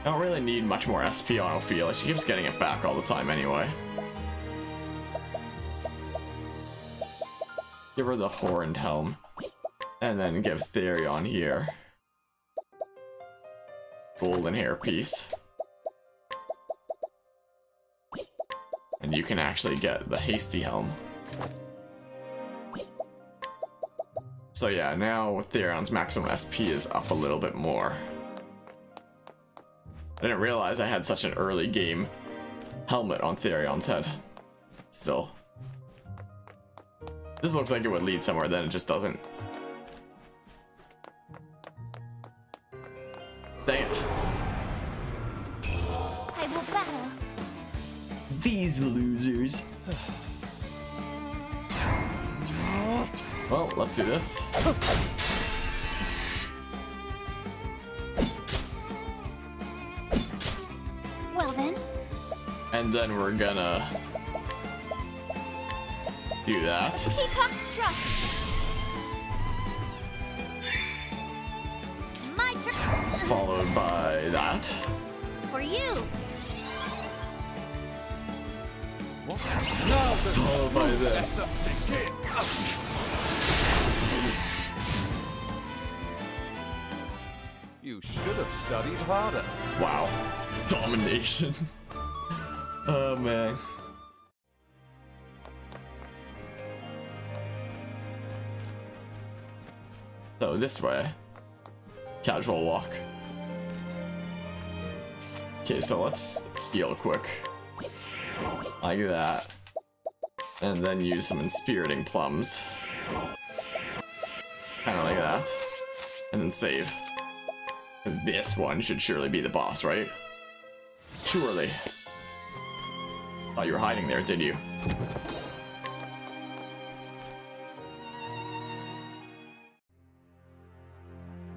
I don't really need much more SP on Ophelia. She keeps getting it back all the time anyway. Give her the Horned Helm. And then give Therion here. Golden hairpiece. And you can actually get the Hasty Helm. So yeah, now Therion's maximum SP is up a little bit more. I didn't realize I had such an early game helmet on Therion's head. Still. This looks like it would lead somewhere, then it just doesn't. Let's do this. Well then, And then we're gonna do that. Peacock Strut. My turn. Followed by that. For you. Now the Followed by this. Studied harder. Wow. Domination. oh man. So this way. Casual walk. Okay, so let's heal quick. Like that. And then use some inspiriting plums. Kinda like that. And then save. This one should surely be the boss, right? Surely. Thought you were hiding there, did you?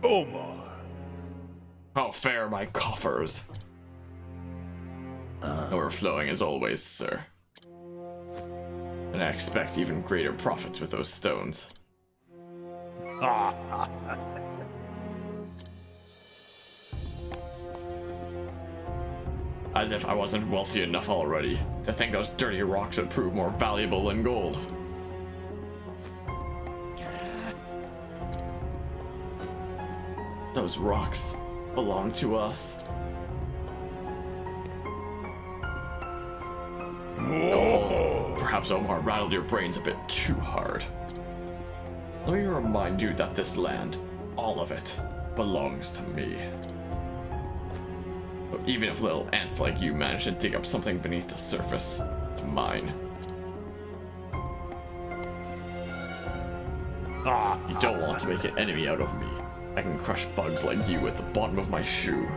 Omar. How fair my coffers. Uh. Overflowing as always, sir. And I expect even greater profits with those stones. As if I wasn't wealthy enough already to think those dirty rocks would prove more valuable than gold. Those rocks belong to us. Oh, perhaps Omar rattled your brains a bit too hard. Let me remind you that this land, all of it, belongs to me. Even if little ants like you manage to dig up something beneath the surface, it's mine. Ah, you don't want to make an enemy out of me. I can crush bugs like you at the bottom of my shoe.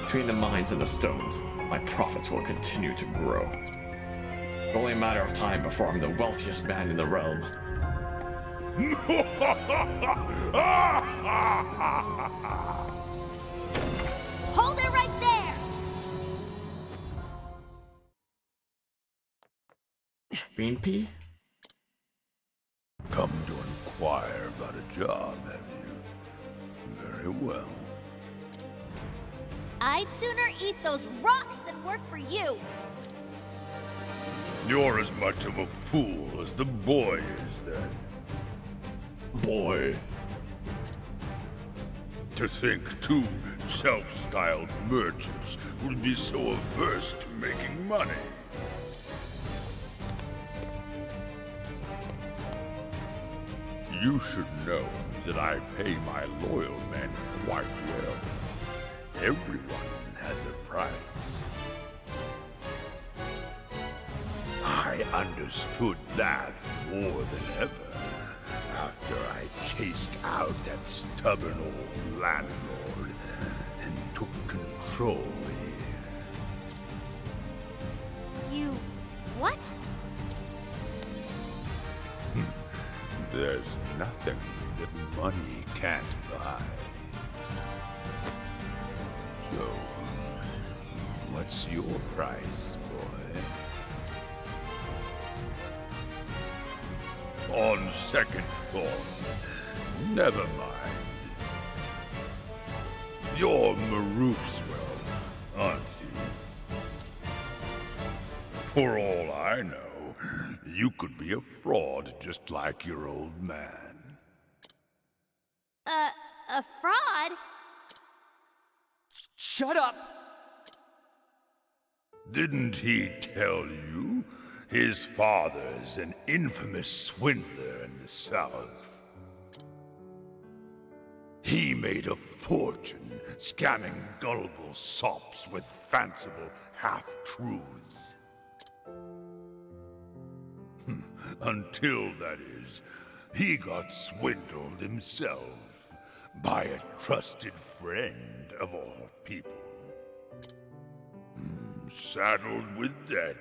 Between the mines and the stones, my profits will continue to grow. It's only a matter of time before I'm the wealthiest man in the realm. Hold it right there! Green pea? Come to inquire about a job, have you? Very well. I'd sooner eat those rocks than work for you. You're as much of a fool as the boy is, then. Boy. To think two self-styled merchants would be so averse to making money. You should know that I pay my loyal men quite well. Everyone has a price. I understood that more than ever after I chased out that stubborn old landlord and took control here. You. what? Hmm. There's nothing that money can't buy. So, what's your price, On second thought, never mind. You're Marufswell, aren't you? For all I know, you could be a fraud just like your old man. Uh, a fraud? Shut up! Didn't he tell you? His father's an infamous swindler in the South. He made a fortune scamming gullible sops with fanciful half-truths. Hmm, Until, that is, he got swindled himself by a trusted friend of all people. Hmm, Saddled with debt,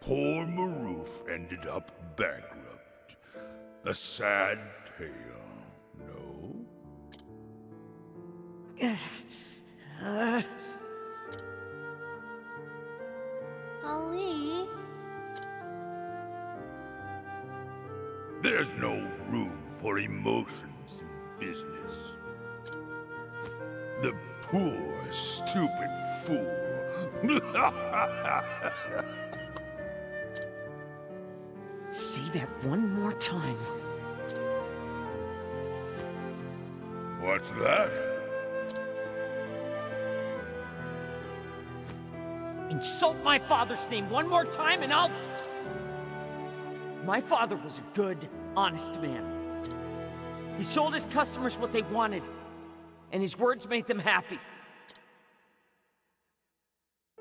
poor Maroof ended up bankrupt. A sad tale, no? Ali? There's no room for emotions in business. The poor, stupid fool. that one more time. What's that? Insult my father's name one more time and I'll. My father was a good, honest man. He sold his customers what they wanted, and his words made them happy.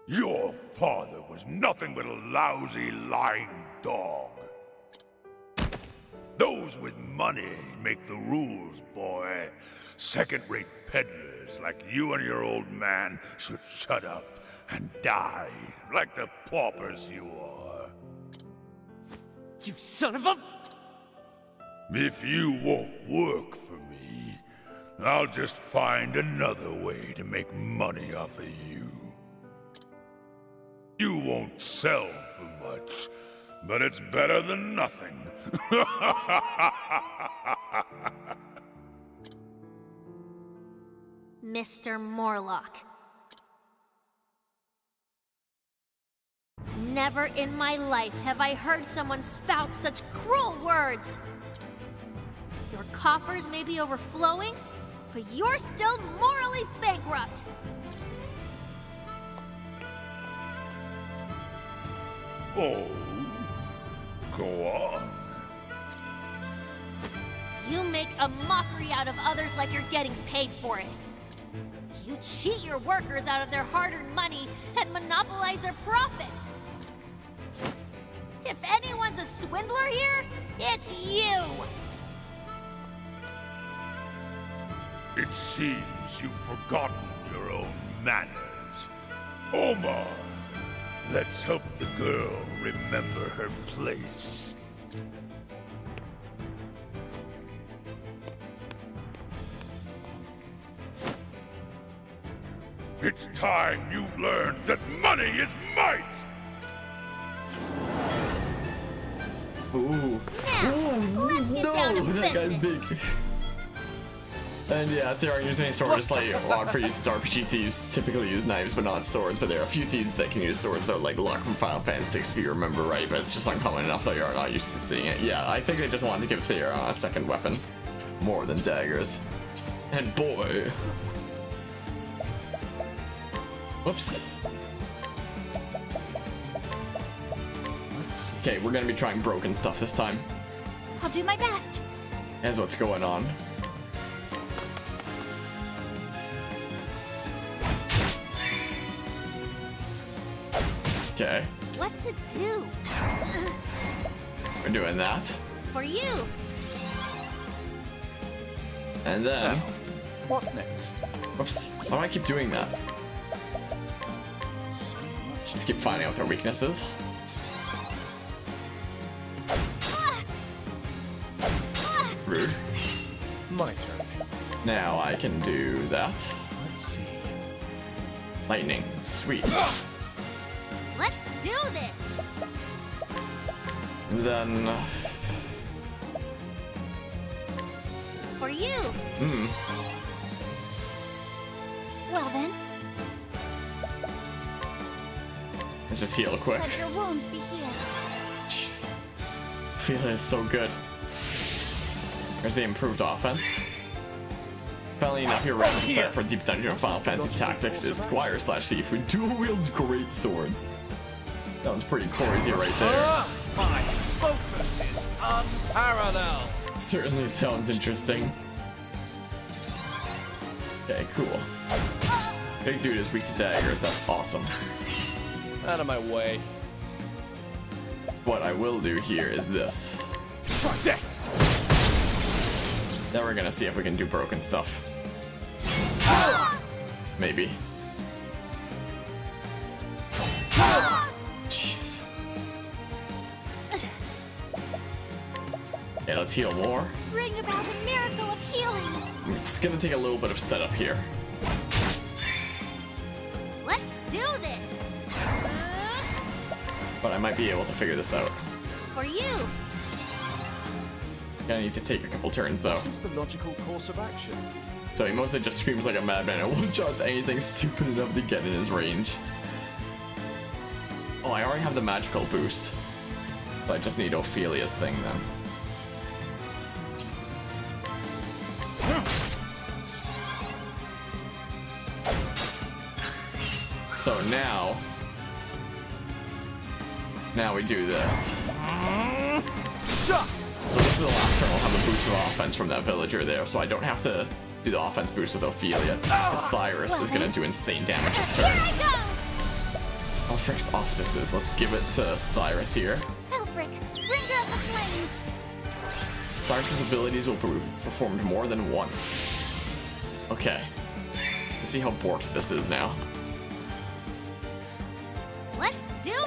Your father was nothing but a lousy, lying dog. Those with money make the rules, boy. Second-rate peddlers like you and your old man should shut up and die like the paupers you are. You son of a. If you won't work for me, I'll just find another way to make money off of you. You won't sell for much, but it's better than nothing. Mr. Morlock. Never in my life have I heard someone spout such cruel words. Your coffers may be overflowing, but you're still morally bankrupt. oh, go on. You make a mockery out of others like you're getting paid for it. You cheat your workers out of their hard-earned money and monopolize their profits. If anyone's a swindler here? It's you! It seems you've forgotten your own manners. Omar, let's help the girl remember her place. It's time you learned that money is might! Ooh. Now, let's get down to that guy's business. big. And yeah, if they aren't using any sword, just like Locke for use, it's RPG thieves typically use knives but not swords, but there are a few thieves that can use swords, so like Locke from Final Fantasy 6 if you remember right, but it's just uncommon enough that you're not used to seeing it. Yeah, I think they just wanted to give Thea a uh, second weapon. More than daggers. And boy. Whoops. Okay, we're gonna be trying broken stuff this time. I'll do my best. That's what's going on. Okay, What to do? we're doing that. For you! And then, What next? whoops, why do I keep doing that? Just keep finding out their weaknesses. Rude. My turn. Now I can do that. Let's see. Lightning. Sweet. Let's do this! Then, uh, For you! Well then, let's just heal quick. let your wounds be healed. Jeez. Feeling is so good. There's the improved offense. Funnily enough, your random set for Deep Dungeon of Final Fantasy Tactics is Squire slash Thief who dual wields great swords. That one's pretty crazy right there. Ah, my focus is unparalleled. Certainly sounds interesting. Okay, cool. Big dude is weak to daggers, that's awesome. Out of my way. What I will do here is this. Try this. Then we're gonna see if we can do broken stuff. Maybe. Okay, let's heal more. Bring about a miracle of healing. It's gonna take a little bit of setup here. Let's do this! Uh, But I might be able to figure this out. for you! Gonna need to take a couple turns though. Is the logical course of action? So he mostly just screams like a madman and one-shots anything stupid enough to get in his range. Oh, I already have the magical boost. So I just need Ophelia's thing then. So now... Now we do this. So this is the last turn I'll have a boost of offense from that villager there, so I don't have to do the offense boost with Ophelia. Oh, 'cause Cyrus is gonna do insane damage this turn. Aelfric's auspices. Let's give it to Cyrus here. Elfric, bring down the flame. Cyrus's abilities will be performed more than once. Okay. Let's see how borked this is now.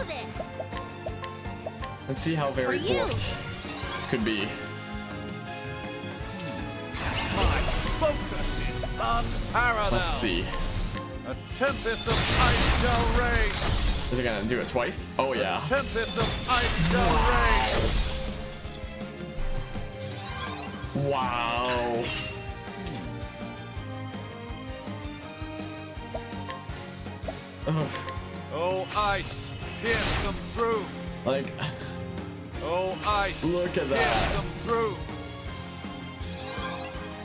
Do this! Let's see how very For this could be. My focus is unparalleled. Let's see. A tempest of ice shall rage. Is it gonna do it twice? Oh yeah. Tempest of ice shall rage. Wow. Ugh. Oh, ice, pierce them through. Like, Oh, ice, Look at pierce that. them through.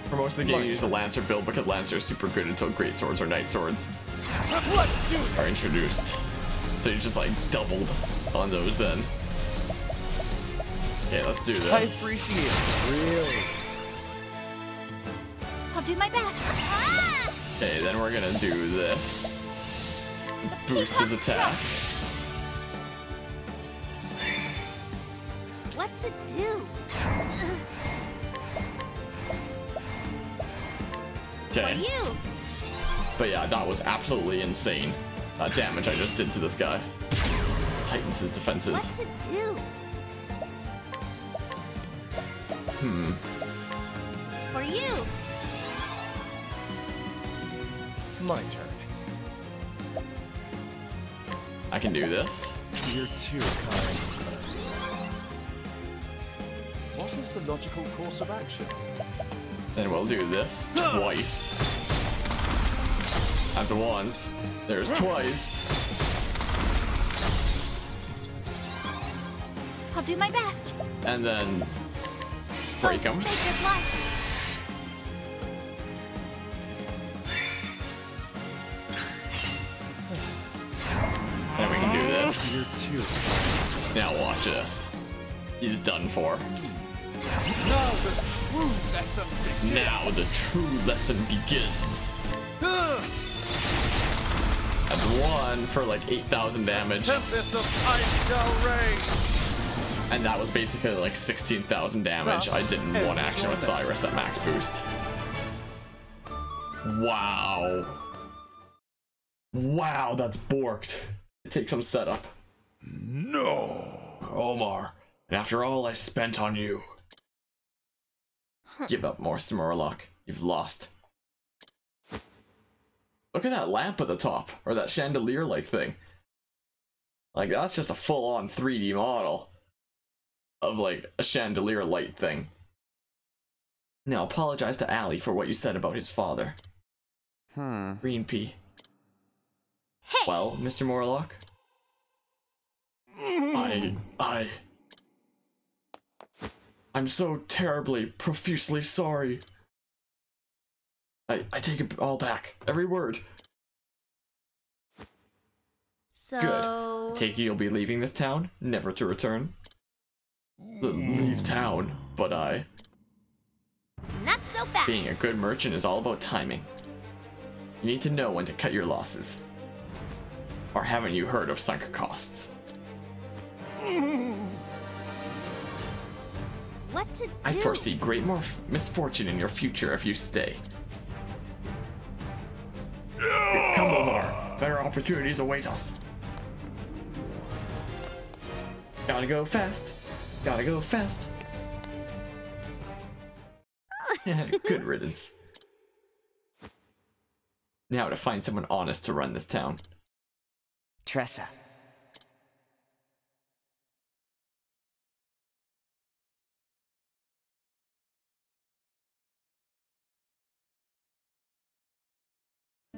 for most of the game, you use the Lancer build because Lancer is super good until Great Swords or Knight Swords are introduced. So you just like doubled on those then. Okay, let's do this. I appreciate it. Really? I'll do my best. Ah! Okay, then we're gonna do this. Boost his attack. You! But yeah, that was absolutely insane. That damage I just did to this guy. Tightens his defenses. What defenses. to do? Hmm. For you! My turn. I can do this. You're too kind. What is the logical course of action? Then we'll do this twice. After once, there's twice. I'll do my best. And then break him. Then we can do this. You're. Now watch this. He's done for. Now the true lesson begins. Now the true lesson begins. That's one for like 8,000 damage. Tempest of ice shall. And that was basically like 16,000 damage. I did in one action with Cyrus at max boost. Wow. Wow, that's borked. It takes some setup. No. Omar, and after all I spent on you. Give up, Morse Morlock. You've lost. Look at that lamp at the top, or that chandelier-like thing. Like, that's just a full-on 3D model of, like, a chandelier light thing. Now, apologize to Ali for what you said about his father. Hmm. Green Pea. Hey! Well, Mr. Morlock? I. I. I'm so terribly, profusely sorry. I, I take it all back. Every word. so... I take it you'll be leaving this town, never to return. L- leave town, but I. Not so fast! Being a good merchant is all about timing. You need to know when to cut your losses. Or haven't you heard of sunk costs? What to do? I foresee great more misfortune in your future if you stay. Come, Omar. Better opportunities await us. Gotta go fast. Gotta go fast. Good riddance. Now to find someone honest to run this town. Tressa.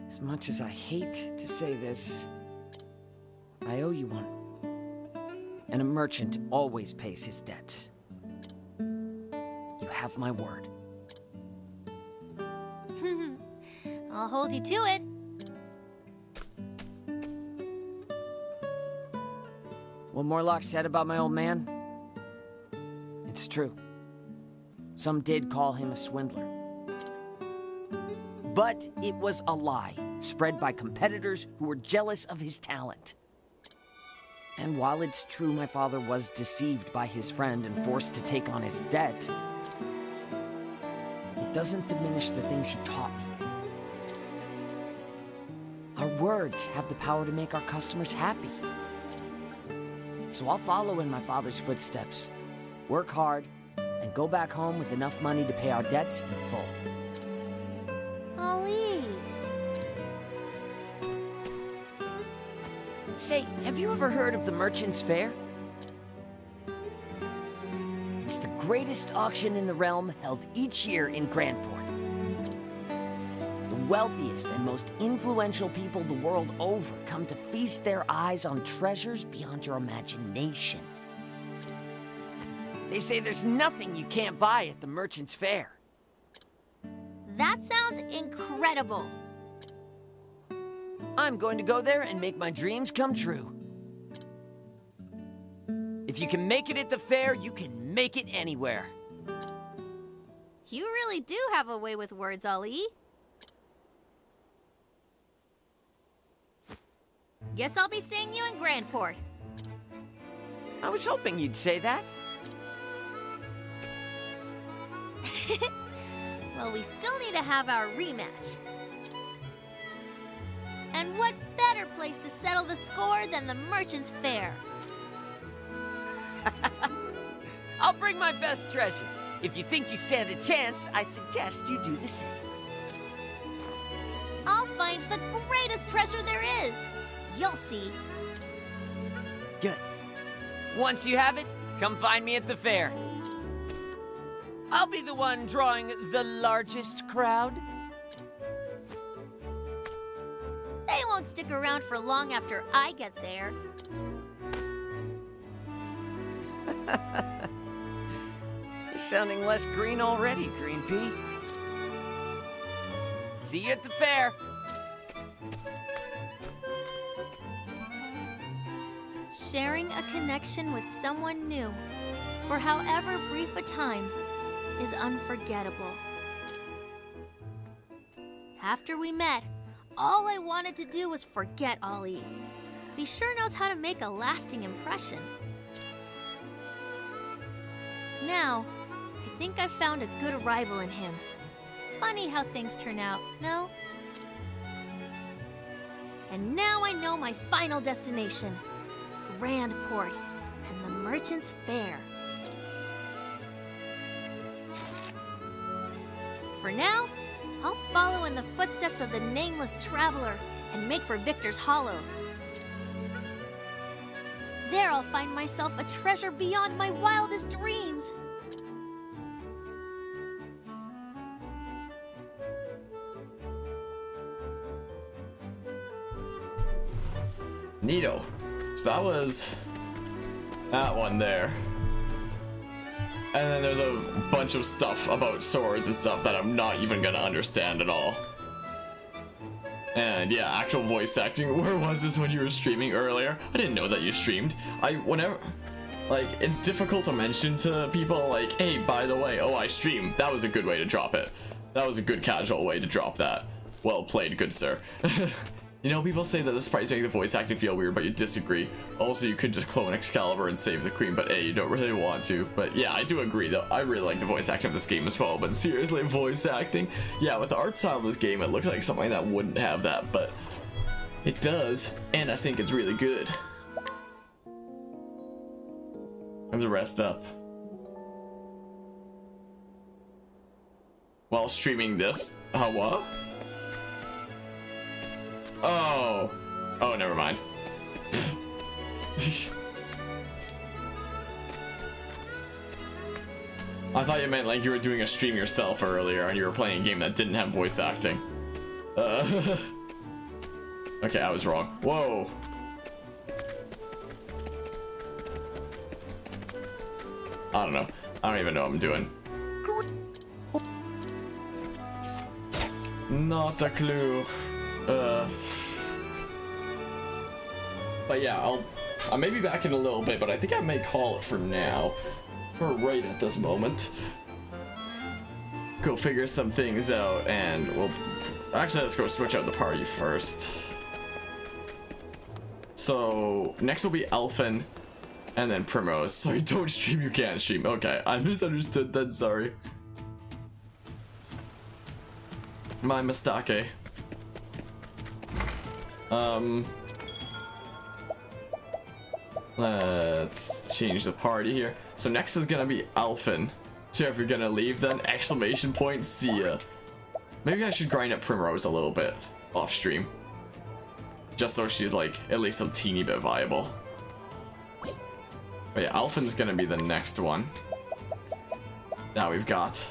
As much as I hate to say this, I owe you one. And a merchant always pays his debts. You have my word. I'll hold you to it. What Morlock said about my old man? It's true. Some did call him a swindler. But it was a lie, spread by competitors who were jealous of his talent. And while it's true my father was deceived by his friend and forced to take on his debt, it doesn't diminish the things he taught me. Our words have the power to make our customers happy. So I'll follow in my father's footsteps, work hard, and go back home with enough money to pay our debts in full. Say, have you ever heard of the Merchant's Fair? It's the greatest auction in the realm held each year in Grandport. The wealthiest and most influential people the world over come to feast their eyes on treasures beyond your imagination. They say there's nothing you can't buy at the Merchant's Fair. That sounds incredible. I'm going to go there and make my dreams come true. If you can make it at the fair, you can make it anywhere. You really do have a way with words, Ali. Guess I'll be seeing you in Grandport. I was hoping you'd say that. well, we still need to have our rematch. And what better place to settle the score than the Merchant's Fair? I'll bring my best treasure. If you think you stand a chance, I suggest you do the same. I'll find the greatest treasure there is. You'll see. Good. Once you have it, come find me at the fair. I'll be the one drawing the largest crowd. They won't stick around for long after I get there. You're sounding less green already, Green Pea. See you at the fair. Sharing a connection with someone new, for however brief a time, is unforgettable. After we met, all I wanted to do was forget Ali. But he sure knows how to make a lasting impression. Now, I think I've found a good rival in him. Funny how things turn out, no? And now I know my final destination Grand Port and the Merchant's Fair. For now, I'll follow in the footsteps of the nameless traveler and make for Victor's Hollow. There I'll find myself a treasure beyond my wildest dreams. Neato. So that was that one there. And then there's a bunch of stuff about swords and stuff that I'm not even gonna understand at all. And yeah, actual voice acting. Where was this when you were streaming earlier? I didn't know that you streamed. I whenever like it's difficult to mention to people like, hey, by the way, oh I stream. That was a good way to drop it. That was a good casual way to drop that. Well played, good sir. you know, people say that the sprites make the voice acting feel weird, but you disagree. Also, you could just clone Excalibur and save the queen, but hey, you don't really want to. But yeah, I do agree though. I really like the voice acting of this game as well, but seriously, voice acting? Yeah, with the art style of this game, it looks like something that wouldn't have that, but it does, and I think it's really good. Time to rest up. While streaming this, uh, what? Oh. Oh, never mind. I thought you meant like you were doing a stream yourself earlier and you were playing a game that didn't have voice acting. Uh, okay, I was wrong. Whoa. I don't know. I don't even know what I'm doing. Not a clue. Uh, but yeah, I'll I may be back in a little bit, but I think I may call it for now. For right at this moment. Go figure some things out, and we'll... Actually, let's go switch out the party first. So, next will be Alfyn, and then Primrose. Sorry, don't stream, you can't stream. Okay, I misunderstood then, sorry. My mistake. Um, let's change the party here. So next is gonna be Alfyn. So if you're gonna leave, then exclamation point, see ya. Maybe I should grind up Primrose a little bit off stream. Just so she's like at least a teeny bit viable. But yeah, Alfyn's gonna be the next one. Now we've got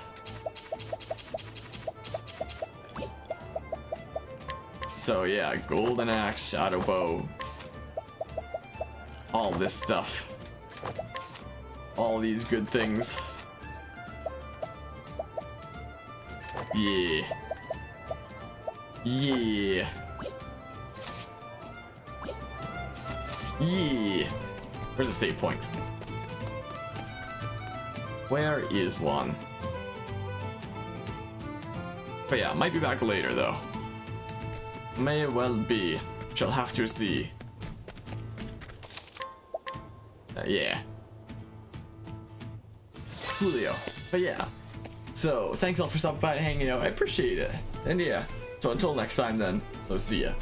So yeah, golden axe, shadow bow, all this stuff, all these good things. Yeah. Yeah. Yeah. Where's the save point? Where is one? But yeah, might be back later though. May well be. Shall have to see. Uh, yeah. Julio. But yeah. So thanks all for stopping by and hanging out. I appreciate it. And yeah, so until next time then, so see ya.